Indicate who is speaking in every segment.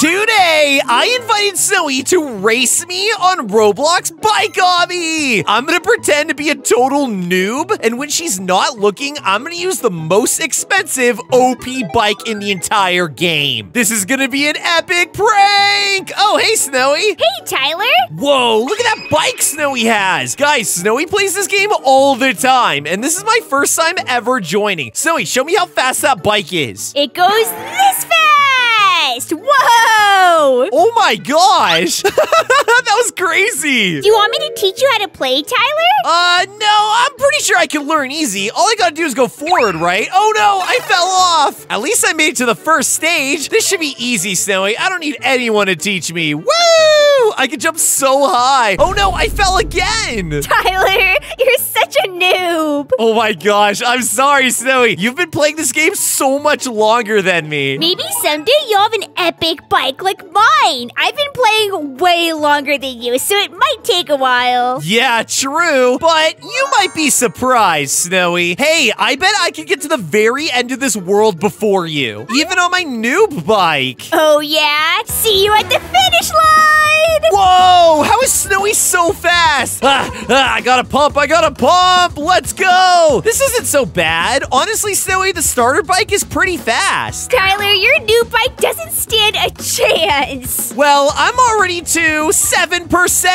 Speaker 1: Today, I invited Zoe to race me on Roblox Bike Obby. I'm gonna pretend to be a total noob, and when she's not looking, I'm gonna use the most expensive OP bike in the entire game. This is gonna be an epic prank. Oh, hey, Snowi.
Speaker 2: Hey, Tyler!
Speaker 1: Whoa, look at that bike Snowi has. Guys, Snowi plays this game all the time, and this is my first time ever joining. Snowi, show me how fast that bike is.
Speaker 2: It goes this fast! Whoa!
Speaker 1: Oh my gosh! that was crazy!
Speaker 2: Do you want me to teach you how to play, Tyler?
Speaker 1: Uh, no, I'm pretty sure I can learn easy. All I gotta do is go forward, right? Oh no, I fell off! At least I made it to the first stage. This should be easy, Snowi. I don't need anyone to teach me. Woo! I can jump so high. Oh no, I fell again!
Speaker 2: Tyler, you're such a noob!
Speaker 1: Oh my gosh, I'm sorry, Snowi. You've been playing this game so much longer than me.
Speaker 2: Maybe someday you'll have an epic bike like mine. I've been playing way longer than you, so it might take a while.
Speaker 1: Yeah, true, but you might be surprised, Snowi. Hey, I bet I can get to the very end of this world before you, even on my noob bike.
Speaker 2: Oh, yeah? See you at the finish line!
Speaker 1: Whoa, how is Snowi so fast? Ah, ah, I got a pump, I got a pump, let's go. This isn't so bad. Honestly, Snowi, the starter bike is pretty fast.
Speaker 2: Tyler, your new bike doesn't stand a chance.
Speaker 1: Well, I'm already to 7%.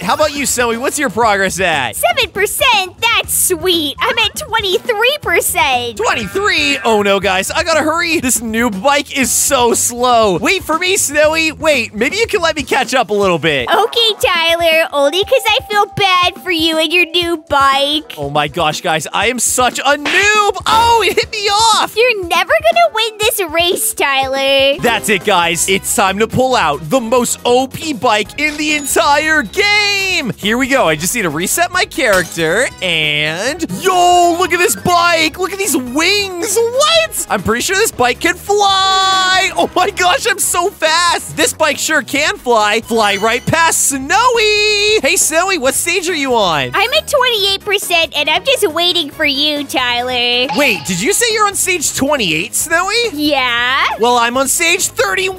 Speaker 1: How about you, Snowi? What's your progress at?
Speaker 2: 7%? That's sweet. I'm at 23%.
Speaker 1: 23? Oh no, guys, I gotta hurry. This new bike is so slow. Wait for me, Snowi. Wait, maybe you can let me catch up a little bit.
Speaker 2: Okay, Tyler, only because I feel bad for you and your new bike.
Speaker 1: Oh my gosh, guys, I am such a noob. Oh, it hit me off.
Speaker 2: You're never gonna win this race, Tyler.
Speaker 1: That's it, guys. It's time to pull out the most OP bike in the entire game. Here we go. I just need to reset my character and yo, look at this bike. Look at these wings. What? I'm pretty sure this bike can fly. Oh my gosh, I'm so fast. This bike sure can fly. Fly right past Snowi. Hey, Snowi, what stage are you on?
Speaker 2: I'm at 28% and I'm just waiting for you, Tyler.
Speaker 1: Wait, did you say you're on stage 28, Snowi?
Speaker 2: Yeah?
Speaker 1: Well, I'm on stage 31.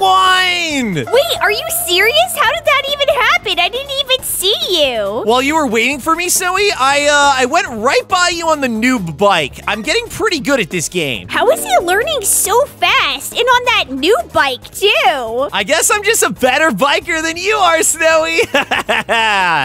Speaker 2: Wait, are you serious? How did that even happen? I didn't even see you.
Speaker 1: While you were waiting for me, Snowi, I uh, I went right by you on the noob bike. I'm getting pretty good at this game.
Speaker 2: How is he learning so fast and on that new bike, too?
Speaker 1: I guess I'm just a better biker than you are, Snowi.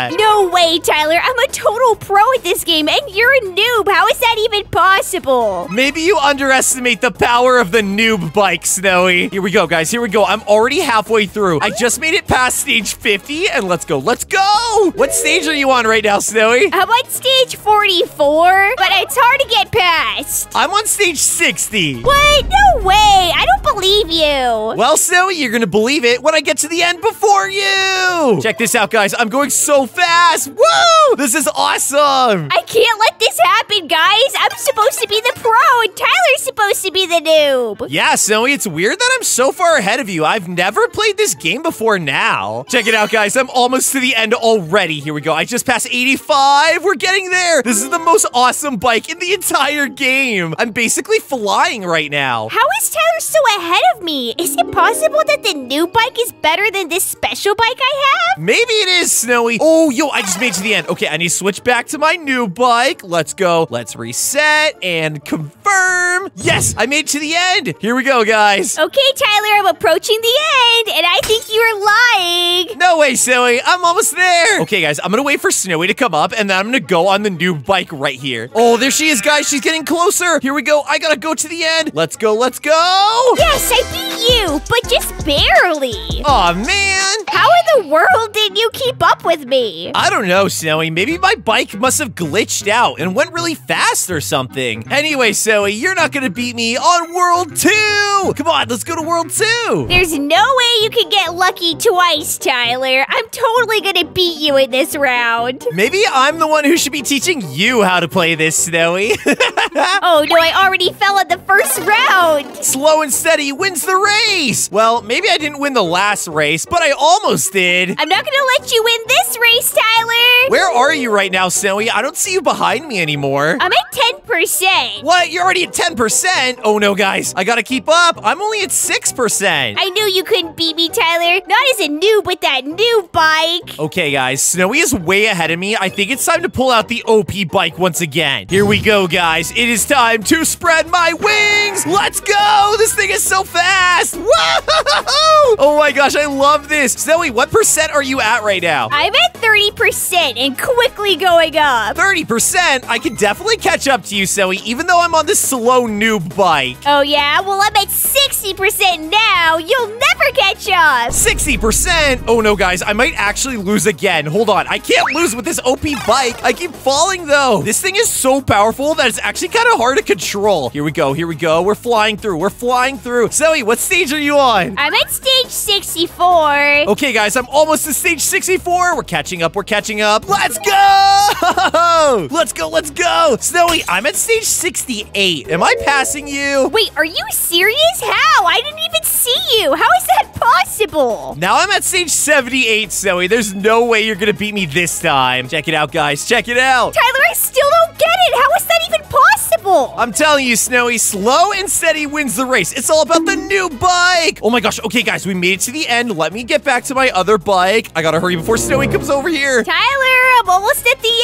Speaker 2: No way, Tyler. I'm a total pro at this game and you're a noob. How is that even possible?
Speaker 1: Maybe you underestimate the power of the noob bike, Snowi. Here we go, guys. Here we go. I'm already halfway through. I just made it past stage 50, and let's go. Let's go. What stage are you on right now, Snowi?
Speaker 2: I'm on stage 44, but it's hard to get past.
Speaker 1: I'm on stage 60.
Speaker 2: What? No way. I don't believe you.
Speaker 1: Well, Snowi, you're gonna believe it when I get to the end before you. Check this out, guys. I'm going so fast. Woo! This is awesome.
Speaker 2: I can't let this happen, guys. I'm supposed to be the pro, and Tyler's supposed to be the noob.
Speaker 1: Yeah, Snowi, it's weird that I'm so far ahead of you. I've never played this game before now. Check it out, guys. I'm almost to the end already. Here we go. I just passed 85. We're getting there. This is the most awesome bike in the entire game. I'm basically flying right now.
Speaker 2: How is Tyler so ahead of me? Is it possible that the new bike is better than this special bike I have?
Speaker 1: Maybe it is, Snowi. Oh, yo, I just made it to the end. Okay, I need to switch back to my new bike. Let's go. Let's reset and confirm. Yes, I made it to the end. Here we go, guys.
Speaker 2: Okay, Tyler, I'm approaching the end, and I think you're lying.
Speaker 1: No way, Snowi. I'm almost there. Okay, guys, I'm gonna wait for Snowi to come up, and then I'm gonna go on the new bike right here. Oh, there she is, guys. She's getting closer. Here we go. I gotta go to the end. Let's go. Let's go.
Speaker 2: Yes, I beat you, but just barely.
Speaker 1: Aw, man.
Speaker 2: How in the world did you keep up with me?
Speaker 1: I don't know, Snowi. Maybe my bike must have glitched out and went really fast or something. Anyway, Snowi, you're not gonna beat me on World 2! Come on, let's go to World 2!
Speaker 2: There's no way you can get lucky twice, Tyler. Tyler. I'm totally gonna beat you in this round.
Speaker 1: Maybe I'm the one who should be teaching you how to play this, Snowi.
Speaker 2: oh no, I already fell in the first round.
Speaker 1: Slow and steady wins the race. Well, maybe I didn't win the last race, but I almost did.
Speaker 2: I'm not gonna let you win this race, Tyler.
Speaker 1: Where are you right now, Snowi? I don't see you behind me anymore.
Speaker 2: I'm at 10%.
Speaker 1: What? You're already at 10%? Oh no, guys. I gotta keep up. I'm only at 6%.
Speaker 2: I knew you couldn't beat me, Tyler. Not as a noob with that new bike.
Speaker 1: Okay, guys. Snowi is way ahead of me. I think it's time to pull out the OP bike once again. Here we go, guys. It is time to spread my wings. Let's go. This thing is so fast. Whoa! Oh my gosh, I love this. Snowi, what percent are you at right now?
Speaker 2: I'm at 30% and quickly going up.
Speaker 1: 30%? I can definitely catch up to you, Snowi, even though I'm on this slow noob bike.
Speaker 2: Oh yeah? Well, I'm at 60% now. You'll never catch up.
Speaker 1: 60%? Oh no, guys, I might actually lose again. Hold on, I can't lose with this OP bike. I keep falling though. This thing is so powerful that it's actually kind of hard to control. Here we go, here we go. We're flying through, we're flying through. Zoe, what stage are you on?
Speaker 2: I'm at stage 64.
Speaker 1: Okay, guys, I'm almost to stage 64. We're catching up, we're catching up. Let's go! Let's go, let's go! Snowi, I'm at stage 68. Am I passing you?
Speaker 2: Wait, are you serious? How? I didn't even see you. How is that possible?
Speaker 1: Now I'm at stage 78, Zoe. There's no way you're gonna beat me this time. Check it out, guys. Check it out.
Speaker 2: Tyler, I still don't get it. How is that even possible?
Speaker 1: I'm telling you, Snowi, slow and steady wins the race. It's all about the new bike. Oh my gosh. Okay, guys, we made it to the end. Let me get back to my other bike. I gotta hurry before Snowi comes over here.
Speaker 2: Tyler, I'm almost at the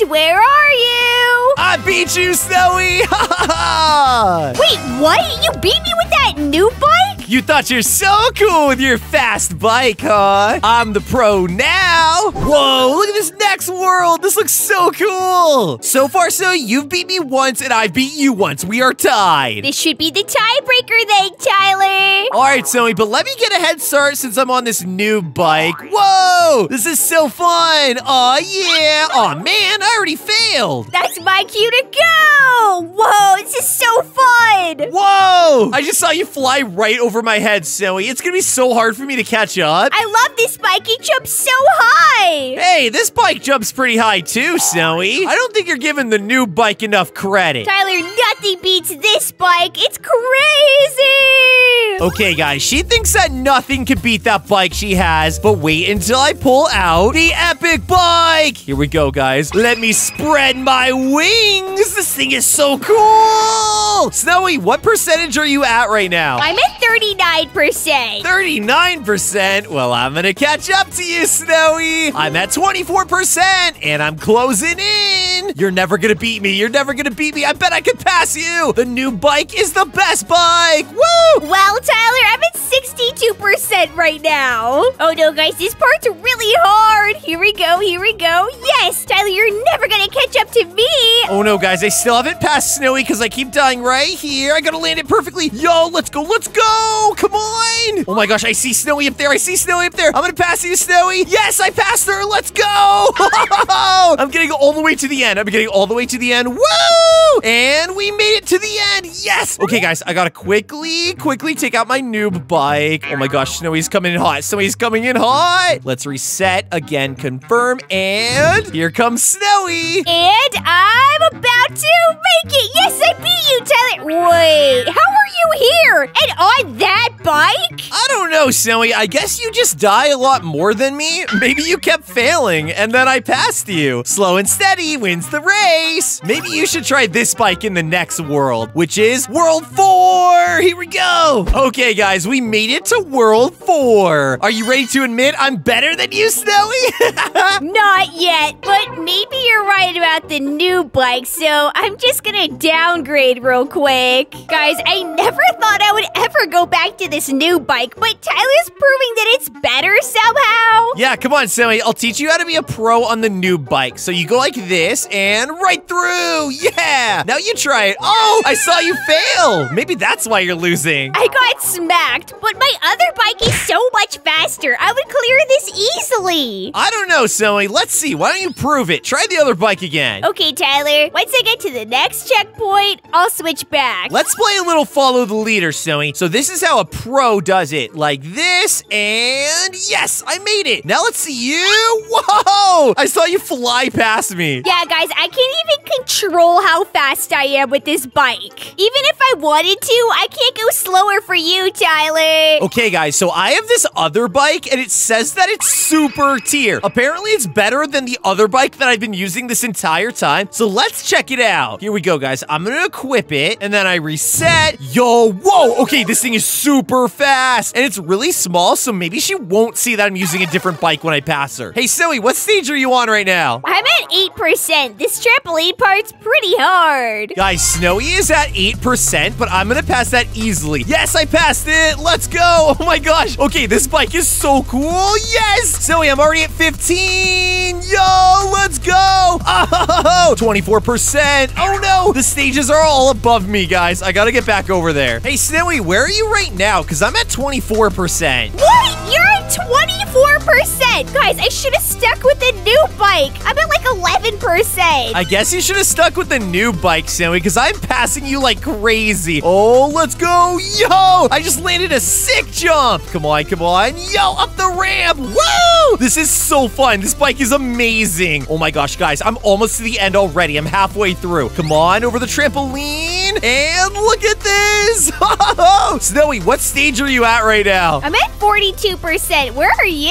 Speaker 2: end. Where are you?
Speaker 1: I beat you, Snowi.
Speaker 2: Wait, what? You beat me with that new bike?
Speaker 1: You thought you're so cool with your fast bike, huh? I'm the pro now. Whoa, look at this next world. This looks so cool. So far, so you've beat me once and I've beat you once. We are tied.
Speaker 2: This should be the tiebreaker then, Tyler.
Speaker 1: All right, Zoe, but let me get a head start since I'm on this new bike. Whoa, this is so fun. Aw, yeah. Aw, man, I already failed.
Speaker 2: That's my cue to go. Whoa, this is so fun.
Speaker 1: Whoa, I just saw you fly right over my head, Zoe. It's gonna be so hard for me to catch up.
Speaker 2: I love this bike. It jumps so high.
Speaker 1: Hey, this bike jumps pretty high too, Zoe. I don't think you're giving the new bike enough credit.
Speaker 2: Tyler, nothing beats this bike. It's crazy.
Speaker 1: Okay, guys, she thinks that nothing can beat that bike she has, but wait until I pull out the epic bike. Here we go, guys. Let me spread my wings. This thing is so cool. Snowi, what percentage are you at right now?
Speaker 2: I'm at 39%.
Speaker 1: 39%? Well, I'm gonna catch up to you, Snowi. I'm at 24%, and I'm closing in. You're never gonna beat me. You're never gonna beat me. I bet I could pass you. The new bike is the best bike. Woo!
Speaker 2: Well, Tyler, I'm at 62% right now. Oh no, guys, this part's really hard. Here we go, here we go. Yes, Tyler, you're never gonna catch up to me.
Speaker 1: Oh no, guys, I still haven't passed Snowi because I keep dying right here. I gotta land it perfectly. Yo, let's go, let's go. Come on. Oh my gosh, I see Snowi up there. I see Snowi up there. I'm gonna pass you, Snowi. Yes, I passed her. Let's go. I'm getting all the way to the end. I'm getting all the way to the end. Woo! And we made it to the end. Yes. Okay, guys, I gotta quickly, quickly take out my noob bike. Oh my gosh, Snowi's coming in hot. Snowi's coming in hot. Let's reset again, confirm, and here comes Snowi.
Speaker 2: And I'm about to make it. Yes, I beat you, Tyler. Wait, how are you here? And on that bike?
Speaker 1: I don't know, Snowi. I guess you just die a lot more than me. Maybe you kept failing, and then I passed you. Slow and steady wins the race. Maybe you should try this bike in the next world, which is World 4. Here we go. Okay, guys, we made it to World 4. Are you ready to admit I'm better than you, Snowi?
Speaker 2: Not yet, but maybe you're right about the new bike, so I'm just gonna downgrade real quick. Guys, I never thought I would ever go back to this new bike, but Tyler's proving that it's better somehow.
Speaker 1: yeah, come on, Snowi. I'll teach you how to be a pro on the new bike. So you go like this and right through. Yeah. Now you try it. Oh, I saw you fail. Maybe that's why you're losing.
Speaker 2: I got smacked, but my other bike is so much faster. I would clear this easily.
Speaker 1: I don't know, Snowi. Let's see. Why don't you prove it? Try the other bike again.
Speaker 2: Okay, Tyler, once I get to the next checkpoint, I'll switch back.
Speaker 1: Let's play a little follow the leader, Snowi. So this is how a pro does it. Like this, this, and yes, I made it. Now let's see you. Whoa! I saw you fly past me.
Speaker 2: Yeah, guys, I can't even control how fast I am with this bike. Even if I wanted to, I can't go slower for you, Tyler.
Speaker 1: Okay, guys, so I have this other bike, and it says that it's super tier. Apparently, it's better than the other bike that I've been using this entire time. So let's check it out. Here we go, guys. I'm gonna equip it, and then I reset. Yo, whoa! Okay, this thing is super fast, and it's really small, so maybe she won't see that I'm using a different bike when I pass her. Hey, Silly, what stage are you on right now?
Speaker 2: I'm at 8%. This trampoline part's pretty hard.
Speaker 1: Guys, Snowi is at 8%, but I'm gonna pass that easily. Yes, I passed it! Let's go! Oh my gosh! Okay, this bike is so cool! Yes! Snowi, I'm already at 15! Yo, let's go! Oh, 24%! Oh no! The stages are all above me, guys. I gotta get back over there. Hey, Snowi, where are you right now? Because I'm at 24%.
Speaker 2: What? You're at 24%. Guys, I should have stuck with the new bike. I'm at like 11%.
Speaker 1: I guess you should have stuck with the new bike, Sammy, because I'm passing you like crazy. Oh, let's go. Yo, I just landed a sick jump. Come on, come on. Yo, up the ramp. Woo! This is so fun. This bike is amazing. Oh my gosh, guys, I'm almost to the end already. I'm halfway through. Come on, over the trampoline. And look at this. Oh, Snowi, what stage are you at right now?
Speaker 2: I'm at 42%. Where are you?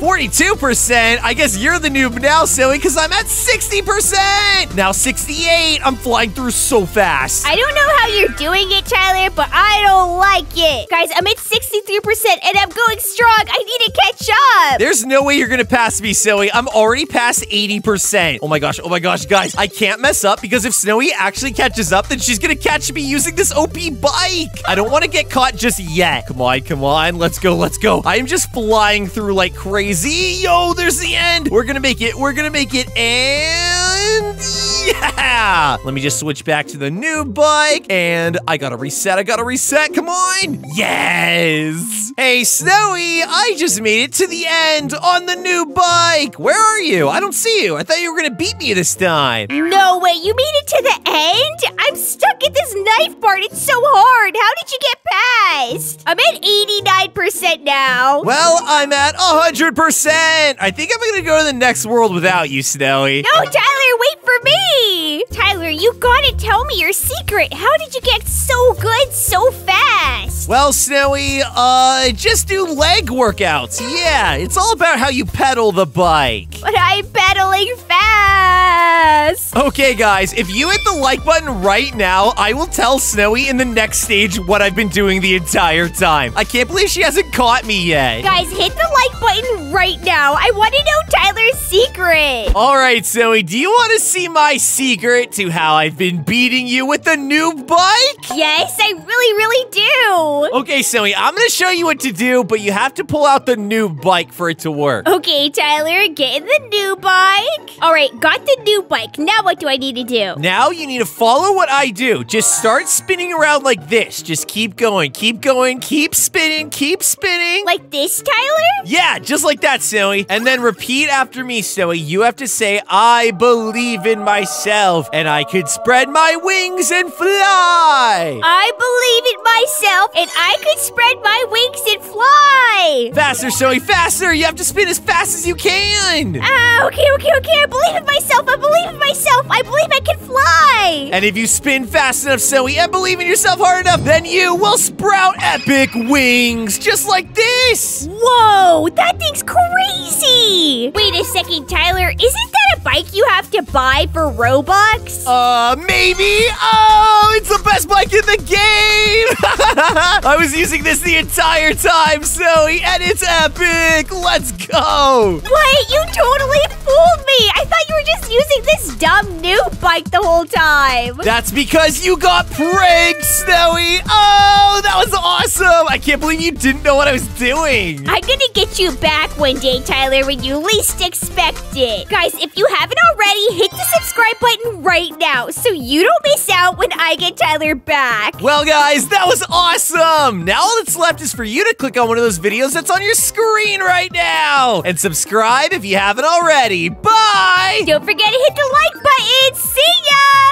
Speaker 1: 42%? I guess you're the noob now, silly, because I'm at 60%! Now 68! I'm flying through so fast.
Speaker 2: I don't know how you're doing it, Tyler, but I don't like it. Guys, I'm at 63% and I'm going strong. I need to catch up.
Speaker 1: There's no way you're gonna pass me, Silly. I'm already past 80%. Oh my gosh, oh my gosh, guys. I can't mess up because if Snowi actually catches up, then she's gonna catch me using this OP bike. I don't want to get caught just yet. Come on, come on. Let's go, let's go. I am just flying through like crazy. Yo, there's the end. We're gonna make it. We're gonna make it. And yeah. Let me just switch back to the new bike. And I gotta reset. I gotta reset. Come on. Yes. Hey, Snowi, I just made it to the end on the new bike. Where are you? I don't see you. I thought you were gonna beat me this time.
Speaker 2: No way, you made it to the end? I'm stuck at this knife part. It's so hard. How did you get past? I'm at 89% now.
Speaker 1: Well, I'm at 100%. I think I'm gonna go to the next world without you, Snowi.
Speaker 2: No, Tyler, wait for me. Tyler, you gotta tell me your secret. How did you get so good so fast?
Speaker 1: Well, Snowi, uh, just do leg workouts. Yeah, it's all about how you pedal the bike.
Speaker 2: But I'm pedaling fast.
Speaker 1: Okay, guys, if you hit the like button right now, I will tell Snowi in the next stage what I've been doing the entire time. I can't believe she hasn't caught me yet.
Speaker 2: Guys, hit the like button right now. I want to know Tyler's secret.
Speaker 1: All right, Zoe, do you want to see my secret to how I've been beating you with the new bike?
Speaker 2: Yes, I really, really do.
Speaker 1: Okay, Zoe, I'm going to show you what to do, but you have to pull out the new bike for it to work.
Speaker 2: Okay, Tyler, get in the new bike. All right, got the new bike. Now what do I need to do?
Speaker 1: Now you need to follow what I do. Just start spinning around like this. Just keep going, keep going, keep spinning, keep spinning.
Speaker 2: Like this, Tyler?
Speaker 1: Yeah, just like that, Snowi. And then repeat after me, Snowi. You have to say, I believe in myself and I could spread my wings and fly.
Speaker 2: I believe in myself and I could spread my wings and fly.
Speaker 1: Faster, Snowi, faster. You have to spin as fast as you can.
Speaker 2: Ah, okay, okay, okay. I believe in myself. I believe in myself. I believe I can fly.
Speaker 1: And if you spin fast enough, Snowi, and believe in yourself hard enough, then you will sprout epic wings, just like this.
Speaker 2: Whoa, that thing's crazy. Wait a second, Tyler. Isn't that a bike you have to buy for Robux?
Speaker 1: Uh, maybe? Oh, it's the best bike in the game! I was using this the entire time, Zoe, and it's epic! Let's go!
Speaker 2: Wait, You totally fooled me! I thought you were just using this dumb new bike the whole time.
Speaker 1: That's because you got pranked, Snowi! I can't believe you didn't know what I was doing!
Speaker 2: I'm gonna get you back one day, Tyler, when you least expect it. Guys, if you haven't already, hit the subscribe button right now so you don't miss out when I get Tyler back.
Speaker 1: Well, guys, that was awesome! Now all that's left is for you to click on one of those videos that's on your screen right now! And subscribe if you haven't already. Bye!
Speaker 2: Don't forget to hit the like button. See ya!